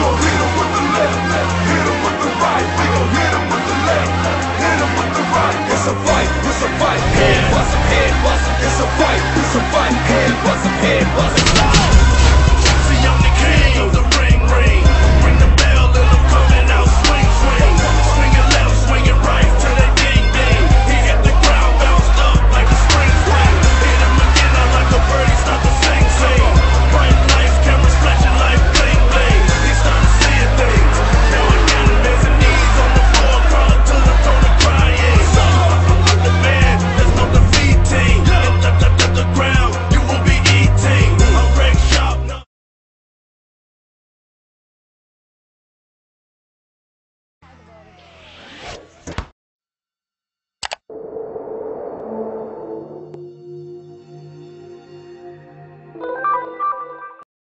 gon' hit with the left, hit with the right, we gon' hit with the left, hit with the right. It's a fight, it's a fight, head bustin', head it's a fight.